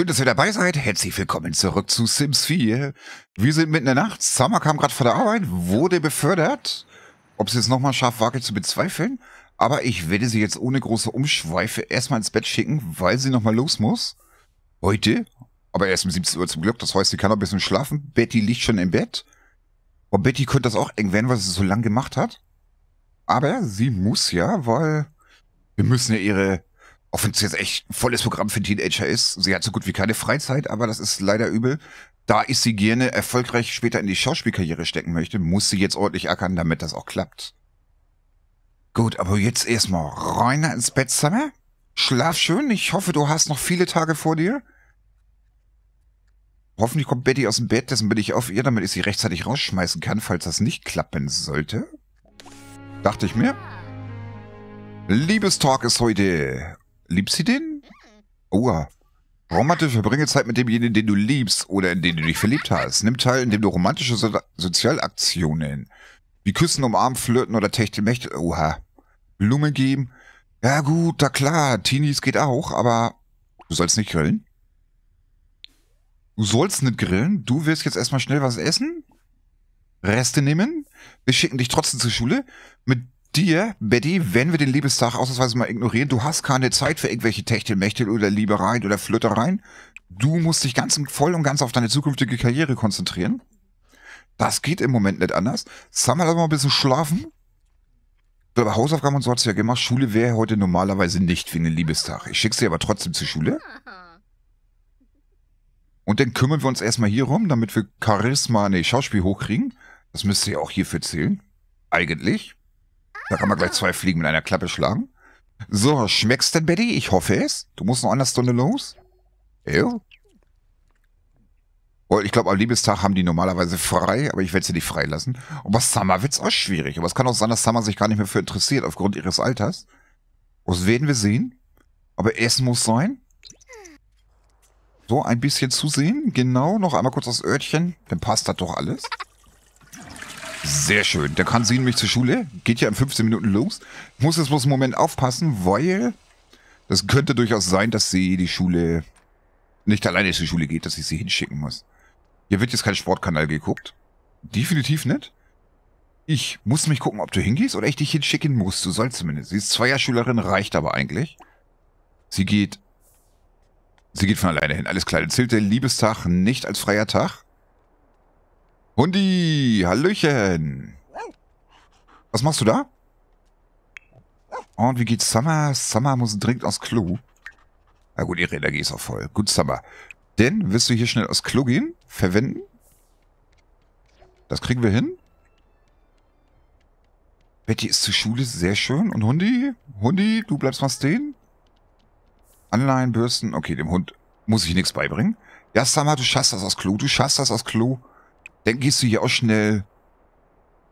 Schön, dass ihr dabei seid. Herzlich willkommen zurück zu Sims 4. Wir sind mitten in der Nacht. Summer kam gerade von der Arbeit, wurde befördert. Ob sie es nochmal schafft, wage zu bezweifeln. Aber ich werde sie jetzt ohne große Umschweife erstmal ins Bett schicken, weil sie nochmal los muss. Heute. Aber erst um 17 Uhr zum Glück. Das heißt, sie kann noch ein bisschen schlafen. Betty liegt schon im Bett. Und Betty könnte das auch eng werden, weil sie so lang gemacht hat. Aber sie muss ja, weil wir müssen ja ihre auch wenn es jetzt echt volles Programm für Teenager ist. Sie hat so gut wie keine Freizeit, aber das ist leider übel. Da ich sie gerne erfolgreich später in die Schauspielkarriere stecken möchte, muss sie jetzt ordentlich ackern, damit das auch klappt. Gut, aber jetzt erstmal rein ins Bett, Summer. Schlaf schön. Ich hoffe, du hast noch viele Tage vor dir. Hoffentlich kommt Betty aus dem Bett, dessen bin ich auf ihr, damit ich sie rechtzeitig rausschmeißen kann, falls das nicht klappen sollte. Dachte ich mir. Liebestalk ist heute Liebst sie den? Oha. Romantisch verbringe Zeit mit demjenigen, den du liebst oder in den du dich verliebt hast. Nimm teil, indem du romantische so Sozialaktionen wie Küssen, Umarmen, Flirten oder Techtelmechtel, oha, Blumen geben. Ja gut, da klar, Teenies geht auch, aber du sollst nicht grillen. Du sollst nicht grillen. Du wirst jetzt erstmal schnell was essen. Reste nehmen. Wir schicken dich trotzdem zur Schule. Mit dir, Betty, wenn wir den Liebestag ausnahmsweise mal ignorieren, du hast keine Zeit für irgendwelche Techtelmechtel oder Liebereien oder Flittereien. Du musst dich ganz voll und ganz auf deine zukünftige Karriere konzentrieren. Das geht im Moment nicht anders. Summer, lass mal ein bisschen schlafen. Aber Hausaufgaben und so hat's ja gemacht. Schule wäre heute normalerweise nicht wegen dem Liebestag. Ich schicke sie aber trotzdem zur Schule. Und dann kümmern wir uns erstmal hier rum, damit wir Charisma, nee, Schauspiel hochkriegen. Das müsste ja auch hierfür zählen. Eigentlich. Da kann man gleich zwei Fliegen mit einer Klappe schlagen. So, schmeckst denn, Betty? Ich hoffe es. Du musst noch eine Stunde los. Oh, ich glaube, am Liebestag haben die normalerweise frei, aber ich werde sie nicht freilassen. Und bei Summer wird's auch schwierig. Aber es kann auch sein, dass Summer sich gar nicht mehr für interessiert, aufgrund ihres Alters. Das werden wir sehen. Aber Essen muss sein. So, ein bisschen zusehen. Genau, noch einmal kurz das Örtchen. Dann passt das doch alles. Sehr schön. Der kann sie nämlich zur Schule. Geht ja in 15 Minuten los. Muss jetzt bloß einen Moment aufpassen, weil das könnte durchaus sein, dass sie die Schule nicht alleine zur Schule geht, dass ich sie hinschicken muss. Hier wird jetzt kein Sportkanal geguckt. Definitiv nicht. Ich muss mich gucken, ob du hingehst oder ich dich hinschicken muss. Du sollst zumindest. Sie ist Zweierschülerin, reicht aber eigentlich. Sie geht... Sie geht von alleine hin. Alles klar. Dann zählt der Liebestag nicht als freier Tag. Hundi, Hallöchen. Was machst du da? Und wie geht's Summer? Summer muss dringend aufs Klo. Na gut, ihre Energie ist auch voll. Gut, Summer. Denn, wirst du hier schnell aufs Klo gehen? Verwenden? Das kriegen wir hin. Betty ist zur Schule, sehr schön. Und Hundi? Hundi, du bleibst mal stehen. Anleihen, Bürsten. Okay, dem Hund muss ich nichts beibringen. Ja, Summer, du schaffst das aufs Klo. Du schaffst das aufs Klo. Dann gehst du hier auch schnell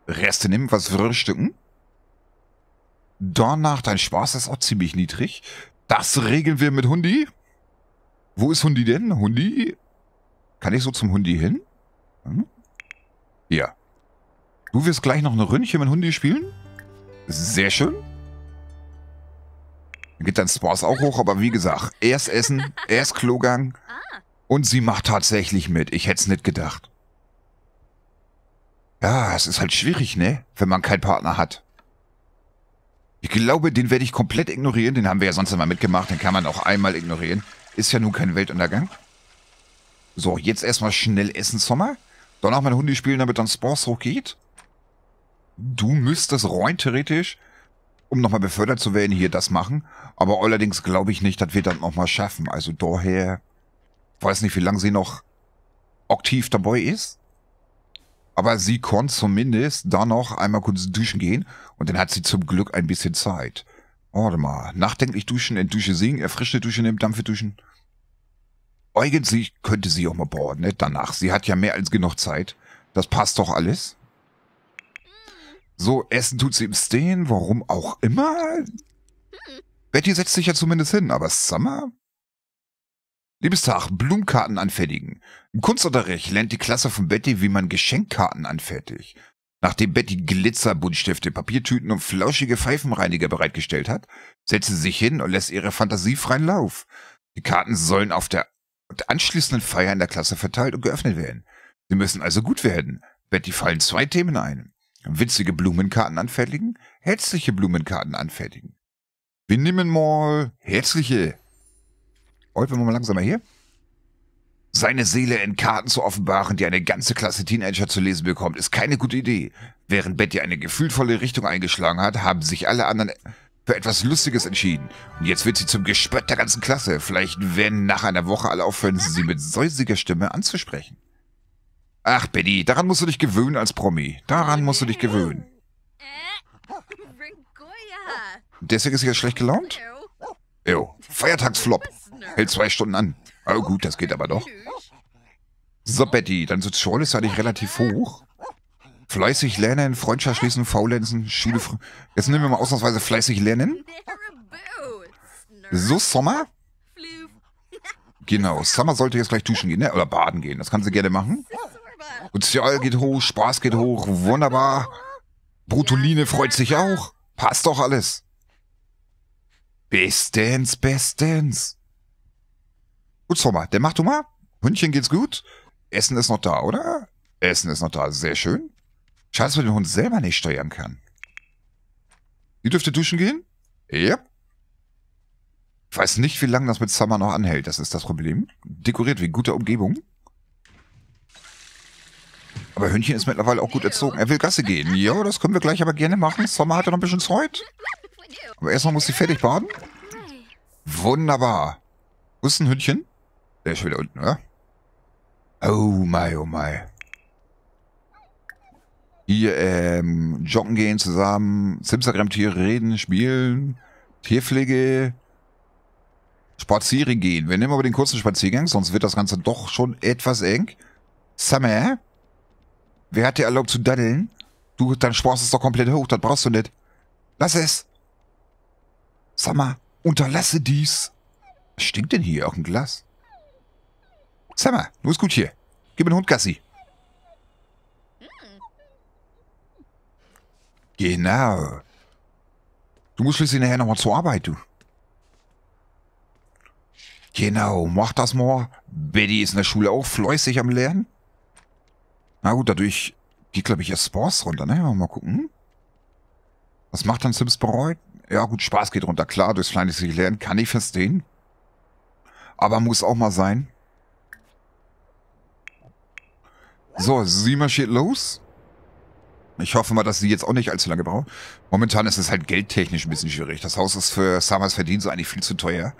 Reste nehmen, was frühstücken. Danach, dein Spaß ist auch ziemlich niedrig. Das regeln wir mit Hundi. Wo ist Hundi denn? Hundi? Kann ich so zum Hundi hin? Hm? Ja. Du wirst gleich noch eine Ründchen mit Hundi spielen? Sehr schön. Dann geht dein Spaß auch hoch, aber wie gesagt, erst Essen, erst Klogang. Und sie macht tatsächlich mit. Ich hätte es nicht gedacht. Ja, es ist halt schwierig, ne? Wenn man keinen Partner hat. Ich glaube, den werde ich komplett ignorieren. Den haben wir ja sonst immer mitgemacht. Den kann man auch einmal ignorieren. Ist ja nun kein Weltuntergang. So, jetzt erstmal schnell essen, Sommer. Danach mein Hundi spielen, damit dann Spores hochgeht. Du müsstest rein theoretisch, um nochmal befördert zu werden, hier das machen. Aber allerdings glaube ich nicht, dass wir das nochmal schaffen. Also daher, weiß nicht, wie lange sie noch aktiv dabei ist. Aber sie konnte zumindest da noch einmal kurz duschen gehen und dann hat sie zum Glück ein bisschen Zeit. Warte mal, nachdenklich duschen, in Dusche singen, erfrischende Dusche nehmen, Dampfe duschen. Eigentlich könnte sie auch mal bauen, ne? Danach. Sie hat ja mehr als genug Zeit. Das passt doch alles. So, Essen tut sie im Stehen, warum auch immer. Betty setzt sich ja zumindest hin, aber Summer? Liebestag, Blumenkarten anfertigen. Im Kunstunterricht lernt die Klasse von Betty, wie man Geschenkkarten anfertigt. Nachdem Betty Glitzer, Buntstifte, Papiertüten und flauschige Pfeifenreiniger bereitgestellt hat, setzt sie sich hin und lässt ihre Fantasie freien Lauf. Die Karten sollen auf der anschließenden Feier in der Klasse verteilt und geöffnet werden. Sie müssen also gut werden. Betty fallen zwei Themen ein. Witzige Blumenkarten anfertigen, herzliche Blumenkarten anfertigen. Wir nehmen mal herzliche. Heute wir mal langsamer hier. Seine Seele in Karten zu offenbaren, die eine ganze Klasse Teenager zu lesen bekommt, ist keine gute Idee. Während Betty eine gefühlvolle Richtung eingeschlagen hat, haben sich alle anderen für etwas Lustiges entschieden. Und jetzt wird sie zum Gespött der ganzen Klasse. Vielleicht werden nach einer Woche alle aufhören, sie mit säusiger Stimme anzusprechen. Ach, Betty, daran musst du dich gewöhnen als Promi. Daran musst du dich gewöhnen. Deswegen ist sie jetzt schlecht gelaunt? Jo, Feiertagsflop. Hält zwei Stunden an. Oh gut, das geht aber doch. So, Betty, dein Sozial ist eigentlich relativ hoch. Fleißig lernen, Freundschaft schließen, faulenzen, Schule... Jetzt nehmen wir mal ausnahmsweise fleißig lernen. So, Sommer? Genau, Summer sollte jetzt gleich duschen gehen, ne? Oder baden gehen. Das kann sie gerne machen. Sozial geht hoch, Spaß geht hoch, wunderbar. Brutoline freut sich auch. Passt doch alles. Bestens, bestens. Gut, Sommer, der macht du. Hündchen geht's gut. Essen ist noch da, oder? Essen ist noch da, sehr schön. Schade, dass man den Hund selber nicht steuern kann. Die dürfte duschen gehen? Ja. Ich weiß nicht, wie lange das mit Summer noch anhält. Das ist das Problem. Dekoriert wie gute Umgebung. Aber Hündchen ist mittlerweile auch gut erzogen. Er will Gasse gehen. Ja, das können wir gleich aber gerne machen. Sommer hat ja noch ein bisschen Zeit. Aber erstmal muss sie fertig baden. Wunderbar. Wo ist ein Hündchen? Der ist schon wieder unten, oder? Oh my, oh my. Hier, ähm, joggen gehen zusammen, Instagram-Tiere reden, spielen, Tierpflege, spazieren gehen. Wir nehmen aber den kurzen Spaziergang, sonst wird das Ganze doch schon etwas eng. Summer? Wer hat dir erlaubt zu daddeln? Du, dein Spaß ist doch komplett hoch, das brauchst du nicht. Lass es. Summer, unterlasse dies. Was stinkt denn hier? Auch ein Glas. Summer, du bist gut hier. Gib mir den Hund Gassi. Genau. Du musst schließlich nachher nochmal zur Arbeit, du. Genau, mach das mal. Betty ist in der Schule auch fleißig am Lernen. Na gut, dadurch geht, glaube ich, ihr Spores runter, ne? Mal gucken. Was macht dann Sims bereut? Ja gut, Spaß geht runter. Klar, durchs fleißige Lernen kann ich verstehen. Aber muss auch mal sein. So, sie marschiert los. Ich hoffe mal, dass sie jetzt auch nicht allzu lange braucht. Momentan ist es halt geldtechnisch ein bisschen schwierig. Das Haus ist für Summers Verdienst eigentlich viel zu teuer.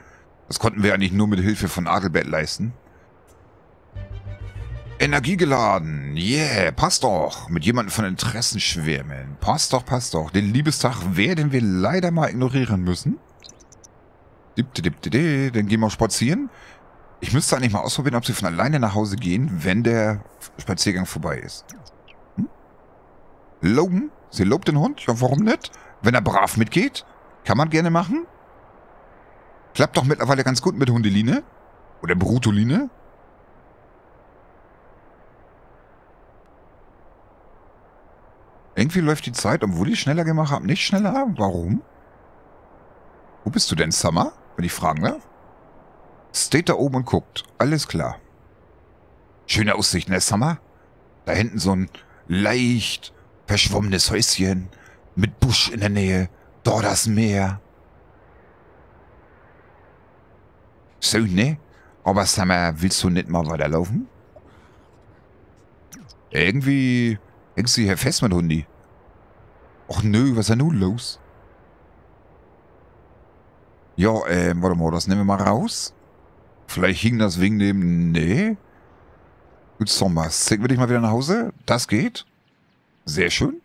Das konnten wir eigentlich nur mit Hilfe von Adelbert leisten. Energiegeladen. Yeah, passt doch. Mit jemandem von Interessen schwärmen. Passt doch, passt doch. Den Liebestag werden wir leider mal ignorieren müssen. Dann gehen wir spazieren. Ich müsste eigentlich mal ausprobieren, ob sie von alleine nach Hause gehen, wenn der Spaziergang vorbei ist. Hm? Loben? Sie lobt den Hund? Ja, warum nicht? Wenn er brav mitgeht? Kann man gerne machen. Klappt doch mittlerweile ganz gut mit Hundeline. Oder Brutoline. Irgendwie läuft die Zeit, obwohl ich schneller gemacht habe, nicht schneller. Warum? Wo bist du denn, Summer? Wenn ich fragen darf. Steht da oben und guckt. Alles klar. Schöne Aussicht, ne, Summer? Da hinten so ein leicht verschwommenes Häuschen mit Busch in der Nähe. Dort das Meer. So, ne? Aber Summer, willst du nicht mal weiterlaufen? Irgendwie Hängst du hier fest mit Hundi? Och nö, was ist denn nun los? Ja, ähm, warte mal, das nehmen wir mal raus. Vielleicht hing das wegen dem... Nee. Gut, Sommer. Schicken wir dich mal wieder nach Hause? Das geht. Sehr schön.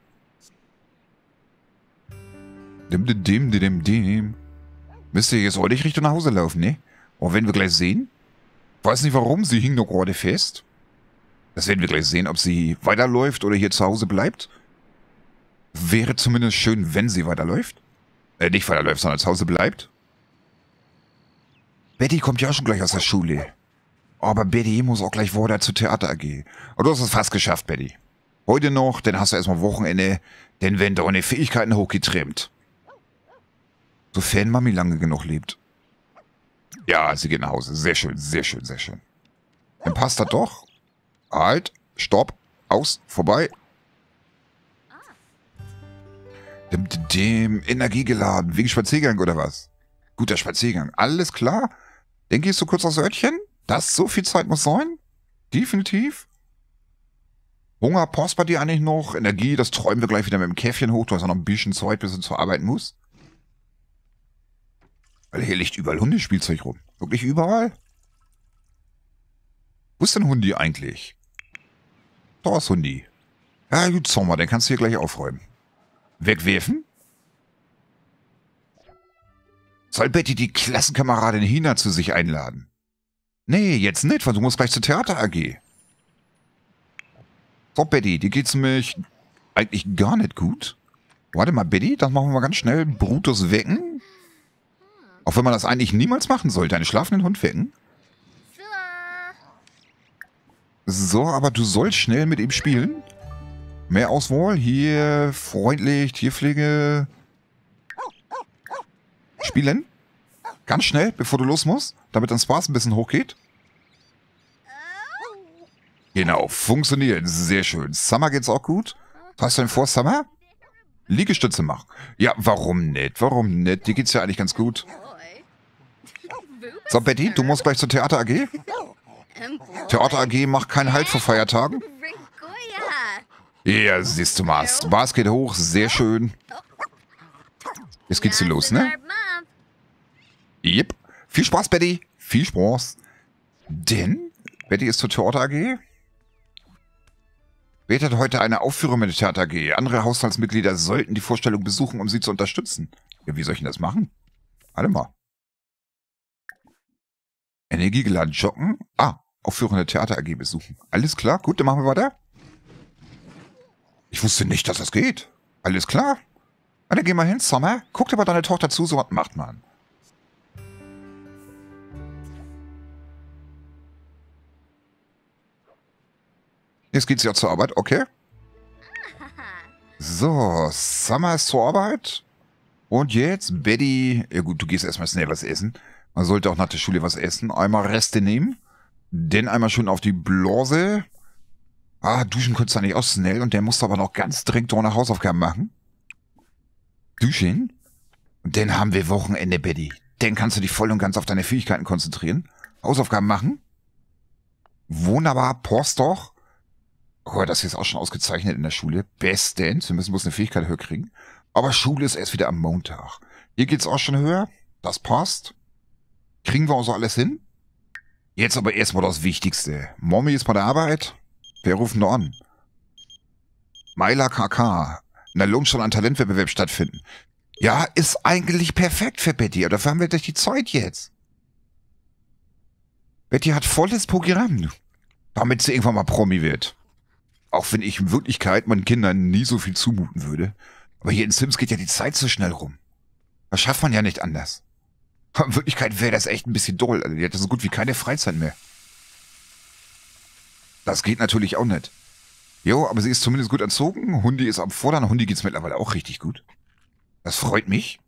Dim, dim, dim, dim, dim. Müsst ihr jetzt ordentlich Richtung nach Hause laufen, ne? Oh, werden wir gleich sehen. Weiß nicht warum, sie hing noch gerade fest. Das werden wir gleich sehen, ob sie weiterläuft oder hier zu Hause bleibt. Wäre zumindest schön, wenn sie weiterläuft. Äh, nicht weiterläuft, sondern zu Hause bleibt. Betty kommt ja auch schon gleich aus der Schule. Aber Betty muss auch gleich weiter zur Theater AG. Aber du hast es fast geschafft, Betty. Heute noch, dann hast du erstmal Wochenende, denn wenn deine Fähigkeiten hochgetrimmt. Sofern Mami lange genug lebt. Ja, sie geht nach Hause. Sehr schön, sehr schön, sehr schön. Dann passt das doch. Halt, stopp, aus, vorbei. Dem, dem Energie geladen, wegen Spaziergang oder was? Guter Spaziergang, alles klar? Dann gehst du kurz aufs Örtchen? Das so viel Zeit muss sein? Definitiv. Hunger passt bei dir eigentlich noch? Energie, das träumen wir gleich wieder mit dem Käffchen hoch. Du hast ja noch ein bisschen Zeit, bis du zur Arbeit musst. Weil hier liegt überall Hundespielzeug rum. Wirklich überall? Wo ist denn Hundi eigentlich? Da ist Hundi. Ja, gut, Sommer, den kannst du hier gleich aufräumen. Wegwerfen? Soll Betty die Klassenkameradin Hina zu sich einladen? Nee, jetzt nicht, weil du musst gleich zur Theater AG. So, Betty, dir geht's mich eigentlich gar nicht gut. Warte mal, Betty, das machen wir mal ganz schnell. Brutus wecken. Auch wenn man das eigentlich niemals machen sollte, einen schlafenden Hund wecken. So, aber du sollst schnell mit ihm spielen. Mehr Auswahl. Hier, freundlich, Tierpflege. Spielen. Ganz schnell, bevor du los musst, damit dein Spaß ein bisschen hochgeht. Genau, funktioniert. Sehr schön. Summer geht's auch gut. Was hast du denn vor, Summer? Liegestütze machen. Ja, warum nicht? Warum nicht? Dir geht's ja eigentlich ganz gut. So, Betty, du musst gleich zur Theater AG. Theater AG macht keinen Halt vor Feiertagen. Ja, siehst du mal. Spaß geht hoch, sehr schön. Jetzt geht's hier los, ne? Yep. Viel Spaß, Betty. Viel Spaß. Denn Betty ist zur Theater AG. Betty hat heute eine Aufführung mit der Theater AG. Andere Haushaltsmitglieder sollten die Vorstellung besuchen, um sie zu unterstützen. Ja, wie soll ich denn das machen? Warte mal. Energiegeladen joggen. Ah, Aufführung der Theater AG besuchen. Alles klar, gut, dann machen wir weiter. Ich wusste nicht, dass das geht. Alles klar. Dann geh mal hin, Sommer. Guck dir mal deine Tochter zu, so was macht man. Jetzt geht's ja zur Arbeit, okay. So, Summer ist zur Arbeit. Und jetzt, Betty. Ja gut, du gehst erstmal schnell was essen. Man sollte auch nach der Schule was essen. Einmal Reste nehmen. Dann einmal schön auf die Blase. Ah, duschen konntest du nicht auch schnell. Und der musste aber noch ganz dringend noch Hausaufgaben machen. Duschen. Und dann haben wir Wochenende, Betty. Dann kannst du dich voll und ganz auf deine Fähigkeiten konzentrieren. Hausaufgaben machen. Wunderbar, Post doch. Oh, das ist auch schon ausgezeichnet in der Schule. Bestens. Wir müssen bloß eine Fähigkeit höher kriegen. Aber Schule ist erst wieder am Montag. Hier geht's auch schon höher. Das passt. Kriegen wir also alles hin? Jetzt aber erstmal das Wichtigste. Mommy ist bei der Arbeit. Wer ruft noch an? Myla KK. Na, lohnt schon ein Talentwettbewerb stattfinden. Ja, ist eigentlich perfekt für Betty. Aber dafür haben wir durch die Zeit jetzt. Betty hat volles Programm. Damit sie irgendwann mal Promi wird. Auch wenn ich in Wirklichkeit meinen Kindern nie so viel zumuten würde. Aber hier in Sims geht ja die Zeit so schnell rum. Das schafft man ja nicht anders. In Wirklichkeit wäre das echt ein bisschen doll. Also die hätte so gut wie keine Freizeit mehr. Das geht natürlich auch nicht. Jo, aber sie ist zumindest gut erzogen. Hundi ist am Vordern. Hundi geht's mittlerweile auch richtig gut. Das freut mich.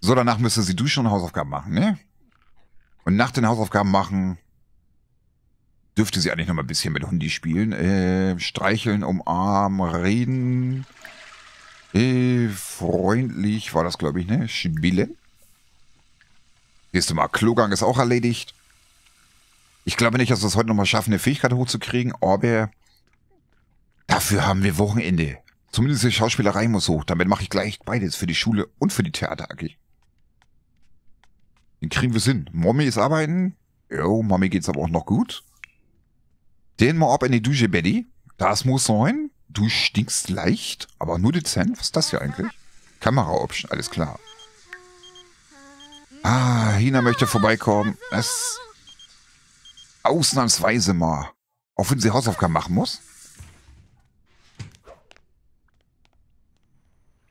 So, danach müsste sie duschen und Hausaufgaben machen, ne? Und nach den Hausaufgaben machen dürfte sie eigentlich noch mal ein bisschen mit Hundi spielen. Äh, streicheln, umarmen, reden. Äh, freundlich war das, glaube ich, ne? Spielen. Du mal, Klogang ist auch erledigt. Ich glaube nicht, dass wir es heute nochmal schaffen, eine Fähigkeit hochzukriegen, aber dafür haben wir Wochenende. Zumindest die Schauspielerei muss hoch. Damit mache ich gleich beides, für die Schule und für die Theater AG. Den kriegen wir hin. Mommy ist arbeiten. Jo, Mommy geht's aber auch noch gut. Den mal ab in die Dusche, Betty. Das muss sein. Du stinkst leicht, aber nur dezent. Was ist das hier eigentlich? Kamera-Option, alles klar. Ah, Hina möchte vorbeikommen. Es ausnahmsweise mal. Auch wenn sie Hausaufgaben machen muss.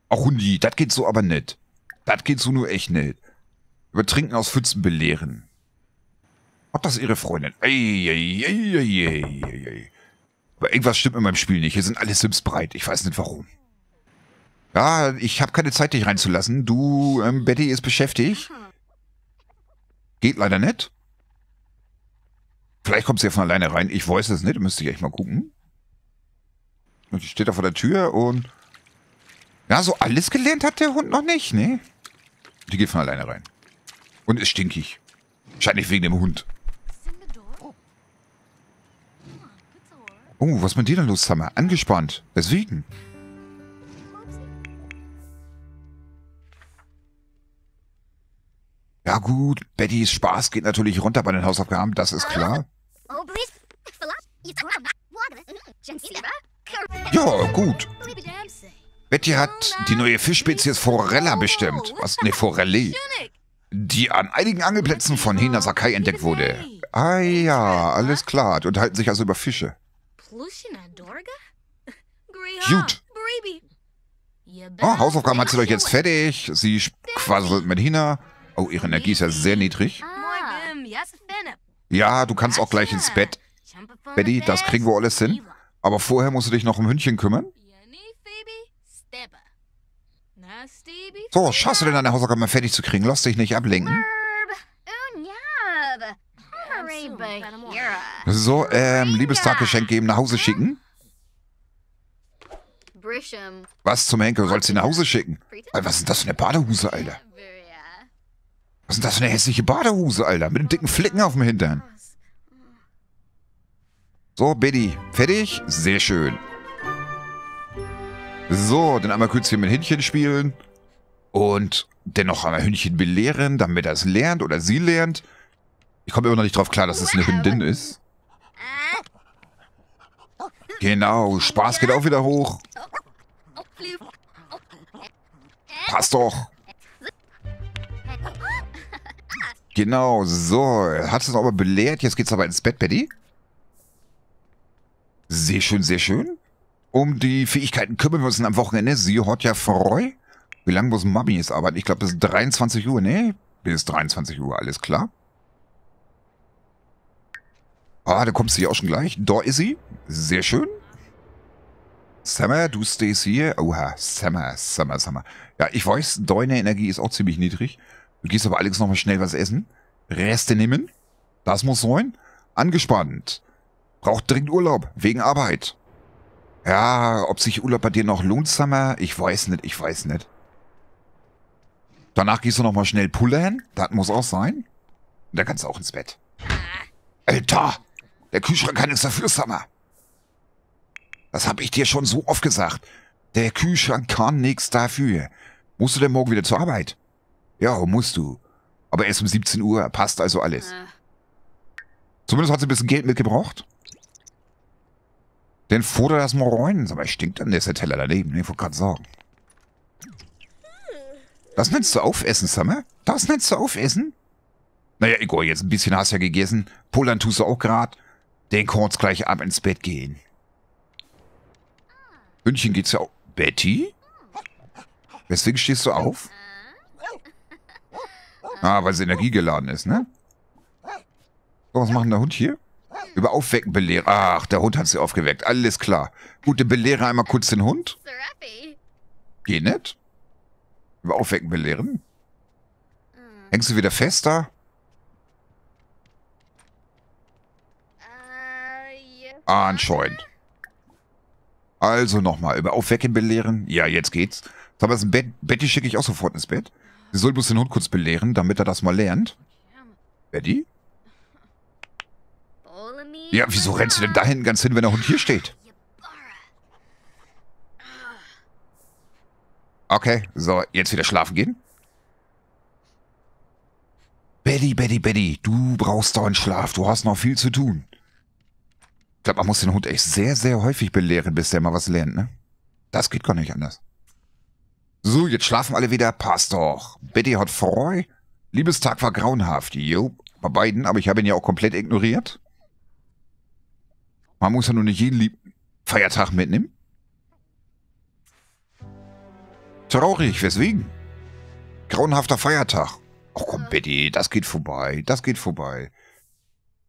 Auch Hundi, das geht so aber nicht. Das geht so nur echt nicht. Über Trinken aus Pfützen belehren. Ob das ihre Freundin? Ey. Aber irgendwas stimmt in meinem Spiel nicht. Hier sind alle Sims breit. Ich weiß nicht warum. Ja, ich habe keine Zeit, dich reinzulassen. Du, ähm, Betty ist beschäftigt. Geht leider nicht. Vielleicht kommt sie ja von alleine rein. Ich weiß es nicht. Müsste ich echt mal gucken. Und die steht da vor der Tür und... Ja, so alles gelernt hat der Hund noch nicht, ne? Die geht von alleine rein. Und ist stinkig. Wahrscheinlich wegen dem Hund. Oh, was mit dir denn los, Summer? Angespannt. Weswegen? Ja gut, Bettys Spaß geht natürlich runter bei den Hausaufgaben, das ist klar. Ja, gut. Betty hat die neue Fischspezies Forella bestimmt. Was? Ne, Forelle. Die an einigen Angelplätzen von Hina Sakai entdeckt wurde. Ah ja, alles klar. Die unterhalten sich also über Fische. Gut. Oh, Hausaufgaben hat sie doch jetzt fertig. Sie quasselt mit Hina. Oh, ihre Energie ist ja sehr niedrig. Ja, du kannst auch gleich ins Bett. Betty, das kriegen wir alles hin. Aber vorher musst du dich noch um Hündchen kümmern. So, schaffst du denn deine Hausaufgaben mal fertig zu kriegen? Lass dich nicht ablenken. So, ähm, Liebestaggeschenk geben, nach Hause schicken. Was zum Henker sollst du nach Hause schicken? Was ist denn das für eine Badehose, Alter? Was ist denn das für eine hässliche Badehose, Alter? Mit den dicken Flicken auf dem Hintern. So, Betty, fertig? Sehr schön. So, dann einmal kurz hier mit Hündchen spielen. Und dennoch einmal Hündchen belehren, damit er es lernt oder sie lernt. Ich komme immer noch nicht drauf klar, dass es eine Hündin ist. Genau, Spaß geht auch wieder hoch. Passt doch. Genau, so. Hat es aber belehrt. Jetzt geht's aber ins Bett, Betty. Sehr schön, sehr schön. Um die Fähigkeiten kümmern wir uns am Wochenende. Sie hat ja freu. Wie lange muss Mami jetzt arbeiten? Ich glaube, bis 23 Uhr. Ne, bis 23 Uhr, alles klar. Ah, da kommst du ja auch schon gleich. Da ist sie. Sehr schön. Summer, du stehst hier. Oha, Summer, Summer, Summer. Ja, ich weiß, deine Energie ist auch ziemlich niedrig. Du gehst aber Alex nochmal schnell was essen. Reste nehmen. Das muss sein. Angespannt. Braucht dringend Urlaub. Wegen Arbeit. Ja, ob sich Urlaub bei dir noch lohnt, Summer? Ich weiß nicht, ich weiß nicht. Danach gehst du nochmal schnell pullern. Das muss auch sein. Und dann kannst du auch ins Bett. Alter! Der Kühlschrank kann nichts dafür, Summer. Das hab ich dir schon so oft gesagt. Der Kühlschrank kann nichts dafür. Musst du denn morgen wieder zur Arbeit? Ja, musst du. Aber erst um 17 Uhr, passt also alles. Zumindest hat sie ein bisschen Geld mitgebracht. Denn fuhr das mal rein. Mal, stinkt dann der Teller daneben. Ich wollte gerade sagen. Das nennst du aufessen, Summer? Das nennst du aufessen? Naja, Igor, jetzt ein bisschen hast du ja gegessen. Pullern tust du auch grad. Den kurz gleich ab ins Bett gehen. Hündchen geht's ja auch. Betty? Weswegen stehst du auf? Ah, weil sie energiegeladen ist, ne? So, was macht denn der Hund hier? Über Aufwecken belehren. Ach, der Hund hat sie aufgeweckt. Alles klar. Gut, dann belehre einmal kurz den Hund. Geh nicht. Über Aufwecken belehren. Hängst du wieder fest da? Anscheinend. Also nochmal, über Aufwecken belehren. Ja, jetzt geht's. Mal, das Bett, Betty schicke ich auch sofort ins Bett. Sie soll bloß den Hund kurz belehren, damit er das mal lernt. Betty? Ja, wieso rennst du denn da hinten ganz hin, wenn der Hund hier steht? Okay, so, jetzt wieder schlafen gehen. Betty, Betty, Betty, du brauchst doch einen Schlaf, du hast noch viel zu tun. Ich glaube, man muss den Hund echt sehr, sehr häufig belehren, bis der mal was lernt, ne? Das geht gar nicht anders. So, jetzt schlafen alle wieder. Passt doch. Betty hat freu. Liebestag war grauenhaft. Jo, bei beiden, aber ich habe ihn ja auch komplett ignoriert. Man muss ja nur nicht jeden Lieb Feiertag mitnehmen. Traurig, weswegen? Grauenhafter Feiertag. Ach komm, Betty, das geht vorbei. Das geht vorbei.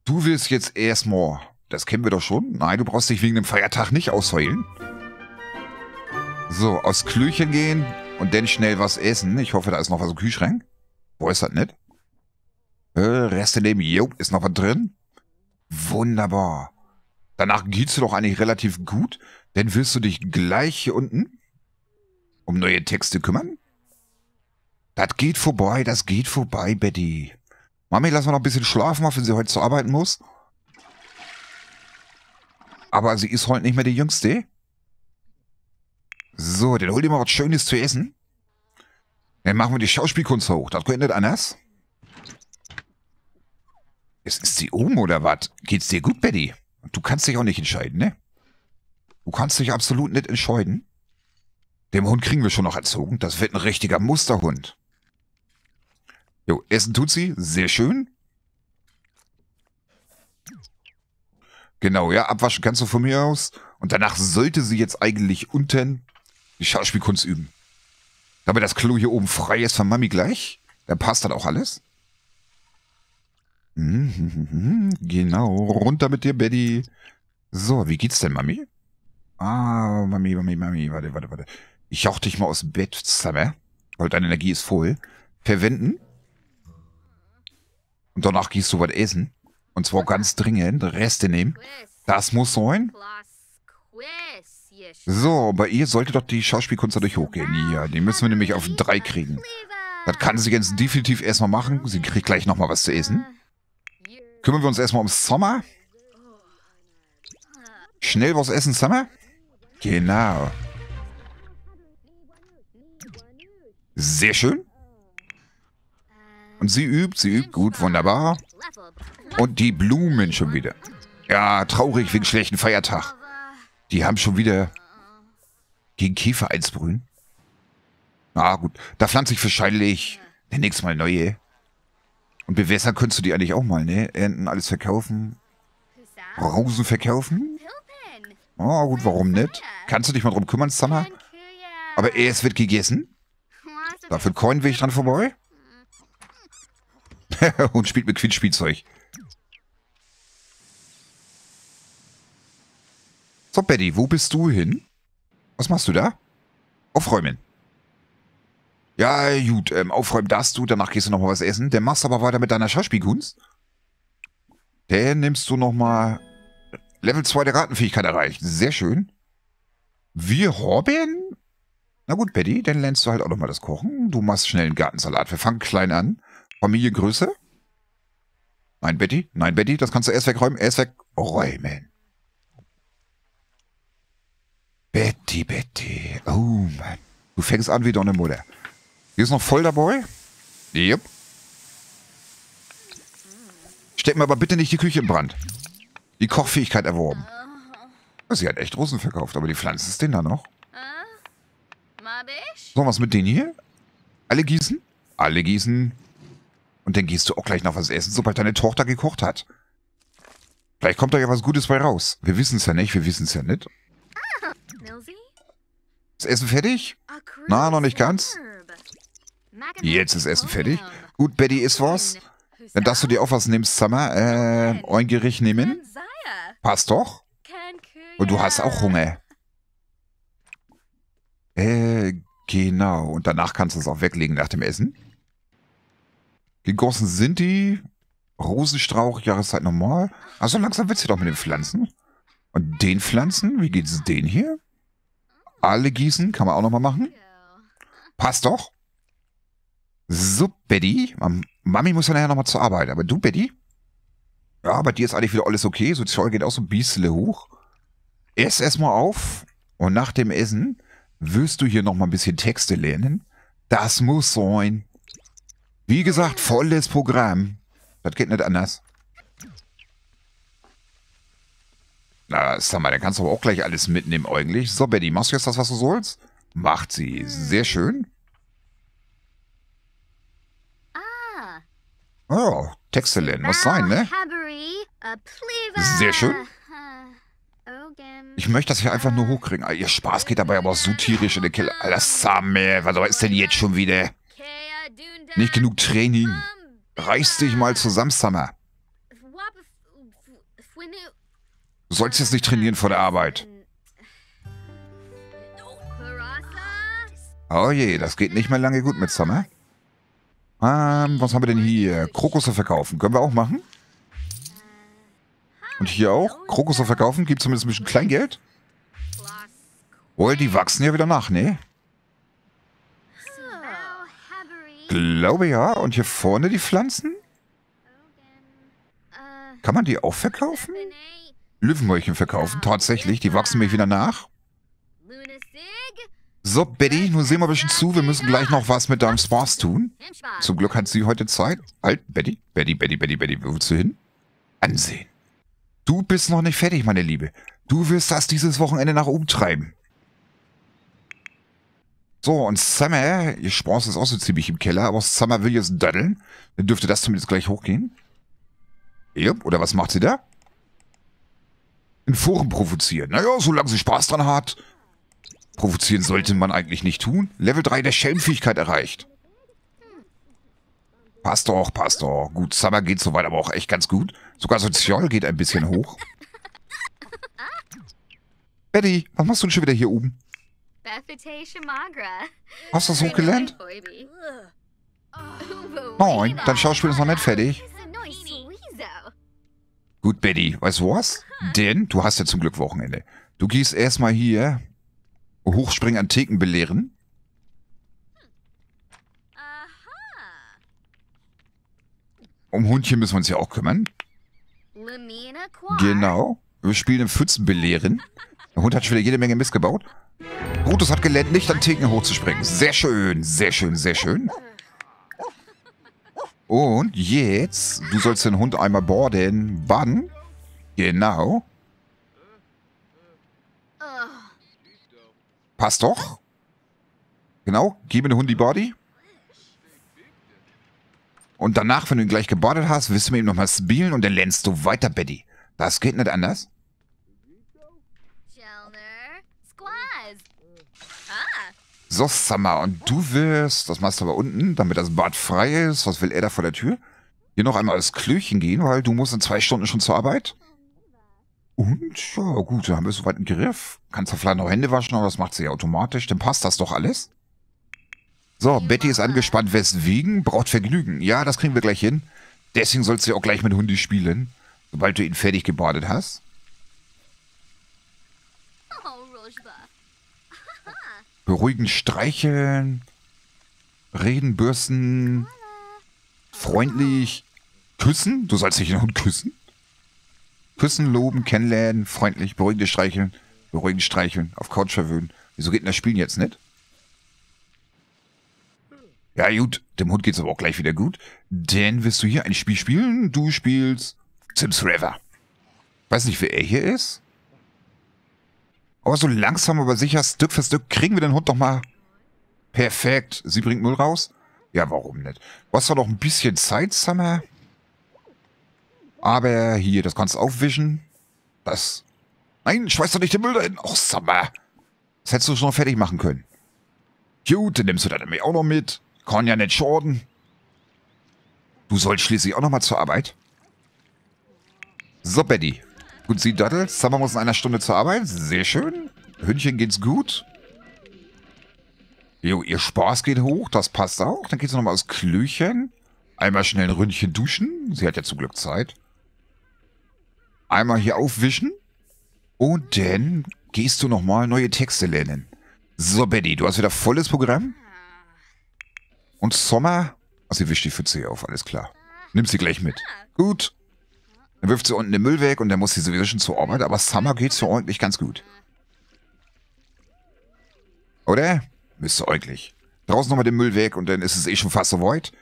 Du willst jetzt erstmal. Das kennen wir doch schon. Nein, du brauchst dich wegen dem Feiertag nicht ausheulen. So, aus Klöchen gehen und dann schnell was essen. Ich hoffe, da ist noch was im Kühlschrank. Wo ist das nicht? Äh, Reste nehmen. Jo, ist noch was drin? Wunderbar. Danach geht's dir doch eigentlich relativ gut. Denn wirst du dich gleich hier unten um neue Texte kümmern? Das geht vorbei, das geht vorbei, Betty. Mami, lass mal noch ein bisschen schlafen, wenn sie heute zur Arbeit muss. Aber sie ist heute nicht mehr die Jüngste. So, dann hol dir mal was Schönes zu essen. Dann machen wir die Schauspielkunst hoch. Das geht nicht anders. Ist, ist sie oben oder was? Geht's dir gut, Betty? Du kannst dich auch nicht entscheiden, ne? Du kannst dich absolut nicht entscheiden. Dem Hund kriegen wir schon noch erzogen. Das wird ein richtiger Musterhund. Jo, Essen tut sie. Sehr schön. Genau, ja, abwaschen kannst du von mir aus. Und danach sollte sie jetzt eigentlich unten die Schauspielkunst üben. Damit das Klo hier oben frei ist von Mami gleich. Dann passt das auch alles. Mhm, genau, runter mit dir, Betty. So, wie geht's denn, Mami? Ah, Mami, Mami, Mami, warte, warte, warte. Ich jauch dich mal aus dem Bett zusammen, weil deine Energie ist voll. Verwenden. Und danach gehst du was essen. Und zwar ganz dringend. Reste nehmen. Das muss sein. So, bei ihr sollte doch die Schauspielkunst dadurch hochgehen. Ja, die müssen wir nämlich auf drei kriegen. Das kann sie jetzt definitiv erstmal machen. Sie kriegt gleich nochmal was zu essen. Kümmern wir uns erstmal ums Sommer. Schnell was essen, Sommer? Genau. Sehr schön. Und sie übt, sie übt gut, wunderbar. Und die Blumen schon wieder. Ja, traurig wegen schlechten Feiertag. Die haben schon wieder gegen Käfer einsbrühen. Na gut, da pflanze ich wahrscheinlich nächstes Mal neue. Und bewässern könntest du die eigentlich auch mal, ne? Ernten, alles verkaufen. Rosen verkaufen? Oh, gut, warum nicht? Kannst du dich mal drum kümmern, Summer? Aber erst wird gegessen. Dafür Coin will ich dran vorbei. Und spielt mit Quiddspielzeug. So, Betty, wo bist du hin? Was machst du da? Aufräumen. Ja, gut, ähm, aufräumen darfst du, danach gehst du noch mal was essen. Dann machst du aber weiter mit deiner Schauspielkunst. Dann nimmst du noch mal Level 2 der Ratenfähigkeit erreicht. Sehr schön. Wir haben... Na gut, Betty, dann lernst du halt auch noch mal das Kochen. Du machst schnell einen Gartensalat. Wir fangen klein an. Familiengröße. Nein, Betty. Nein, Betty, das kannst du erst wegräumen. Erst wegräumen. Betty, Betty. Oh, Mann. Du fängst an wie deine Mutter. Die ist noch voll dabei? Yep. Steck mir aber bitte nicht die Küche in Brand. Die Kochfähigkeit erworben. Sie hat echt Russen verkauft, aber die Pflanze ist denn da noch. So, was mit denen hier? Alle gießen? Alle gießen. Und dann gehst du auch gleich noch was essen, sobald deine Tochter gekocht hat. Vielleicht kommt da ja was Gutes bei raus. Wir wissen es ja nicht, wir wissen es ja nicht. Ist Essen fertig? Na, noch nicht ganz. Jetzt ist Essen fertig. Gut, Betty ist was. Dann darfst du dir auch was nimmst, Summer. Äh, ein Gericht nehmen. Passt doch. Und du hast auch Hunger. Äh, genau. Und danach kannst du es auch weglegen nach dem Essen. Gegossen sind die. Rosenstrauch, Jahreszeit normal. Also langsam wird's hier doch mit den Pflanzen. Und den Pflanzen? Wie geht's denen hier? Alle gießen, kann man auch nochmal machen. Passt doch. So, Betty. Mami muss ja nachher nochmal zur Arbeit. Aber du, Betty? Ja, bei dir ist eigentlich wieder alles okay. Sozial geht auch so ein bisschen hoch. Ess erstmal auf. Und nach dem Essen wirst du hier nochmal ein bisschen Texte lernen. Das muss sein. Wie gesagt, volles Programm. Das geht nicht anders. Na, sag mal, dann kannst du aber auch gleich alles mitnehmen eigentlich. So, Betty, machst du jetzt das, was du sollst? Macht sie. Sehr schön. Ah. Oh, Texte lernen muss sein, ne? Sehr schön. Ich möchte das hier einfach nur hochkriegen. Ihr Spaß geht dabei aber auch so tierisch in den Keller. Alter, Samme, was ist denn jetzt schon wieder? Nicht genug Training. Reiß dich mal zusammen, Summer. Du sollst jetzt nicht trainieren vor der Arbeit. Oh je, das geht nicht mehr lange gut mit Summer. Ähm, was haben wir denn hier? Krokusse verkaufen. Können wir auch machen? Und hier auch. Krokusse verkaufen, gibt zumindest ein bisschen Kleingeld. Wohl, die wachsen ja wieder nach, ne? Glaube ja. Und hier vorne die Pflanzen? Kann man die auch verkaufen? Löwenmäulchen verkaufen, tatsächlich. Die wachsen mir wieder nach. So, Betty, nun sehen wir ein bisschen zu. Wir müssen gleich noch was mit deinem Spaß tun. Zum Glück hat sie heute Zeit. Halt, Betty, Betty, Betty, Betty, Betty, wo willst du hin? Ansehen. Du bist noch nicht fertig, meine Liebe. Du wirst das dieses Wochenende nach oben treiben. So, und Summer, ihr Spaß ist auch so ziemlich im Keller, aber Summer will jetzt daddeln. Dann dürfte das zumindest gleich hochgehen. Ja, oder was macht sie da? In Foren provozieren. Naja, solange sie Spaß dran hat. Provozieren sollte man eigentlich nicht tun. Level 3 der Schelmfähigkeit erreicht. Passt doch, passt doch. Gut, Summer geht soweit aber auch echt ganz gut. Sogar Sozial geht ein bisschen hoch. Betty, was machst du denn schon wieder hier oben? Hast du das hochgelernt? Nein, dein Schauspiel ist noch nicht fertig. Gut, Betty, weißt du was? Denn du hast ja zum Glück Wochenende. Du gehst erstmal hier Hochspringen an Theken belehren. Um Hundchen müssen wir uns ja auch kümmern. Genau. Wir spielen im Pfützen belehren. Der Hund hat schon wieder jede Menge Mist gebaut. Brutus hat gelernt, nicht an Theken hochzuspringen. Sehr schön, sehr schön, sehr schön. Und jetzt, du sollst den Hund einmal borden. Baden. Genau. Passt doch. Genau, gib mir den Hund die Body. Und danach, wenn du ihn gleich gebadet hast, wirst du mit ihm nochmal spielen und dann lernst du weiter, Betty. Das geht nicht anders. So, Summer, und du wirst, das machst du aber unten, damit das Bad frei ist. Was will er da vor der Tür? Hier noch einmal als Klöchen gehen, weil du musst in zwei Stunden schon zur Arbeit. Und, ja gut, dann haben wir soweit im Griff. Kannst du vielleicht noch Hände waschen, aber das macht sie ja automatisch. Dann passt das doch alles. So, Betty ist angespannt. Weswegen? Braucht Vergnügen. Ja, das kriegen wir gleich hin. Deswegen sollst du ja auch gleich mit Hundi spielen, sobald du ihn fertig gebadet hast. Beruhigen, streicheln, reden, bürsten, freundlich, küssen. Du sollst dich den Hund küssen. Küssen, loben, kennenlernen, freundlich, beruhigend streicheln, beruhigend streicheln, auf Couch verwöhnen. Wieso geht denn das Spielen jetzt nicht? Ja gut, dem Hund geht's aber auch gleich wieder gut. Denn wirst du hier ein Spiel spielen? Du spielst Sims Forever. Weiß nicht, wer er hier ist? Aber so langsam aber sicher, Stück für Stück, kriegen wir den Hund doch mal perfekt. Sie bringt Müll raus? Ja, warum nicht? Du hast doch noch ein bisschen Zeit, Summer. Aber hier, das kannst du aufwischen. Das... Nein, schmeiß doch nicht den Müll dahin. Och, Summer. Das hättest du schon noch fertig machen können. Gut, dann nimmst du das nämlich auch noch mit. Kann ja nicht schaden. Du sollst schließlich auch noch mal zur Arbeit. So, Betty. Gut, sie daddelt. Summer muss in einer Stunde zur Arbeit. Sehr schön. Hündchen geht's gut. Jo, ihr Spaß geht hoch. Das passt auch. Dann geht's nochmal aus Klöchen. Einmal schnell ein Ründchen duschen. Sie hat ja zum Glück Zeit. Einmal hier aufwischen. Und dann gehst du nochmal neue Texte lernen. So, Betty, du hast wieder volles Programm. Und Sommer... Ach, sie wischt die Pfütze auf, alles klar. Nimm sie gleich mit. Gut. Dann wirft sie unten den Müll weg und dann muss sie sowieso schon zur Arbeit, aber Summer geht's so ordentlich ganz gut. Oder? Müsste ordentlich. Draußen nochmal den Müll weg und dann ist es eh schon fast so weit.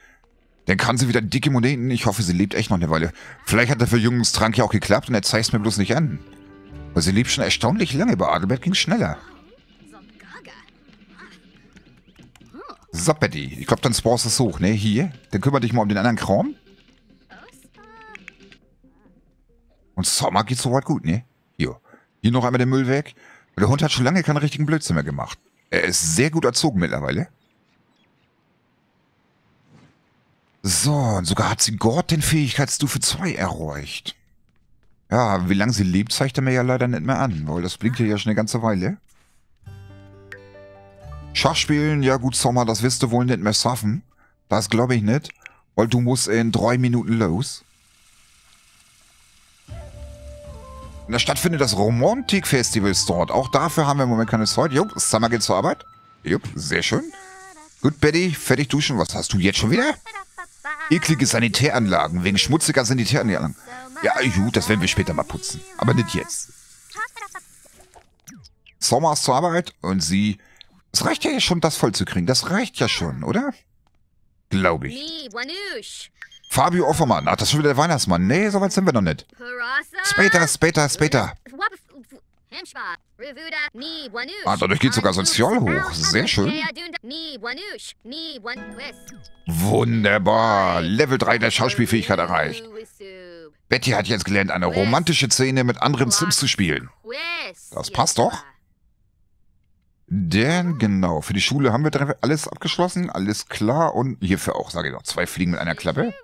Dann kann sie wieder dicke Moneten. Ich hoffe, sie lebt echt noch eine Weile. Vielleicht hat der Verjüngungstrank ja auch geklappt und er zeigt es mir bloß nicht an. Weil sie lebt schon erstaunlich lange. Bei Adelbert ging schneller. So, Betty. Ich glaube, dann du es hoch, ne? Hier. Dann kümmere dich mal um den anderen Kram. Und Sommer geht soweit gut, ne? Hier. Hier noch einmal den Müll weg. Der Hund hat schon lange keinen richtigen Blödsinn mehr gemacht. Er ist sehr gut erzogen mittlerweile. So, und sogar hat sie Gott den Fähigkeitsstufe 2 erreicht. Ja, wie lange sie lebt, zeigt er mir ja leider nicht mehr an, weil das blinkt ja schon eine ganze Weile. Schachspielen, ja gut, Sommer, das wirst du wohl nicht mehr schaffen. Das glaube ich nicht, weil du musst in drei Minuten los. In der Stadt findet das Romantik-Festival dort. Auch dafür haben wir im Moment keine Zeit. Jupp, Summer geht zur Arbeit. Jupp, sehr schön. Gut, Betty, fertig duschen. Was hast du jetzt schon wieder? Eklige Sanitäranlagen, wegen schmutziger Sanitäranlagen. Ja, gut, das werden wir später mal putzen. Aber nicht jetzt. Sommer ist zur Arbeit und sie... Es reicht ja schon, das voll zu kriegen. Das reicht ja schon, oder? Glaube ich. Fabio Offermann. Ach, das ist schon wieder der Weihnachtsmann. Nee, so weit sind wir noch nicht. Später, später, später. Ah, dadurch geht sogar sozial hoch. Sehr schön. Wunderbar. Level 3 der Schauspielfähigkeit erreicht. Betty hat jetzt gelernt, eine romantische Szene mit anderen Sims zu spielen. Das passt doch. Denn genau, für die Schule haben wir alles abgeschlossen, alles klar und hierfür auch, sage ich noch, zwei Fliegen mit einer Klappe.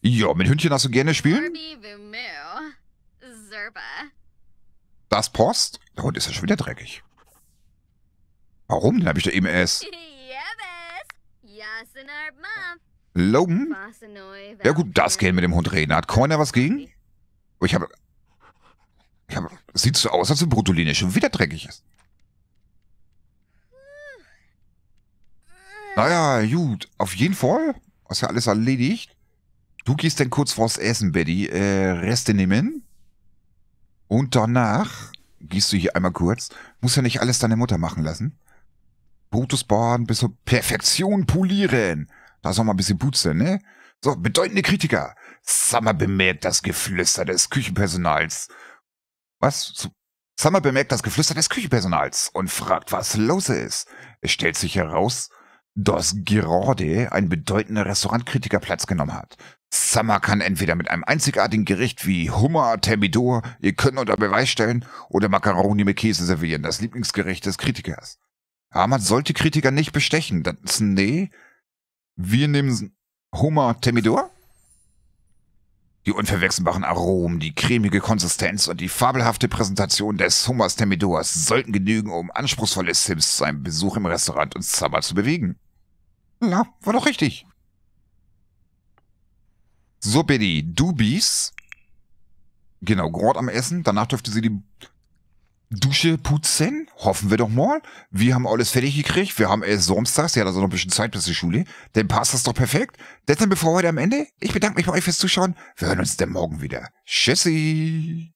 Ja, mit Hündchen hast du gerne spielen? Das Post? Der Hund ist ja schon wieder dreckig. Warum? Den habe ich doch eben erst. Logan? Ja gut, das gehen mit dem Hund reden. Hat Corner was gegen? Oh, ich habe... Ich habe... Sieht so aus, als ob Brutoline schon wieder dreckig ist. Naja, gut. Auf jeden Fall. Ist ja alles erledigt. Du gehst dann kurz vors Essen, Betty. Äh, Reste nehmen. Und danach gehst du hier einmal kurz. Muss ja nicht alles deine Mutter machen lassen. Brutusbahn bis zur Perfektion polieren. Da auch mal ein bisschen putzen, ne? So, bedeutende Kritiker. Summer bemerkt das Geflüster des Küchenpersonals. Was? Summer bemerkt das Geflüster des Küchenpersonals und fragt, was los ist. Es stellt sich heraus, dass gerade ein bedeutender Restaurantkritiker Platz genommen hat. Summer kann entweder mit einem einzigartigen Gericht wie Hummer, Thermidor, ihr könnt unter Beweis stellen, oder Macaroni mit Käse servieren, das Lieblingsgericht des Kritikers. Aber man sollte Kritiker nicht bestechen. Das ist, nee, wir nehmen Hummer Thermidor. Die unverwechselbaren Aromen, die cremige Konsistenz und die fabelhafte Präsentation des Hummers Thermidors sollten genügen, um anspruchsvolle Sims zu einem Besuch im Restaurant und Summer zu bewegen. Na, war doch richtig. So, Betty, du bist... Genau, gerade am Essen. Danach dürfte sie die Dusche putzen. Hoffen wir doch mal. Wir haben alles fertig gekriegt. Wir haben erst Samstag. Sie hat also noch ein bisschen Zeit bis zur Schule. Dann passt das doch perfekt. Das dann bevor heute am Ende. Ich bedanke mich bei euch fürs Zuschauen. Wir hören uns dann morgen wieder. Tschüssi.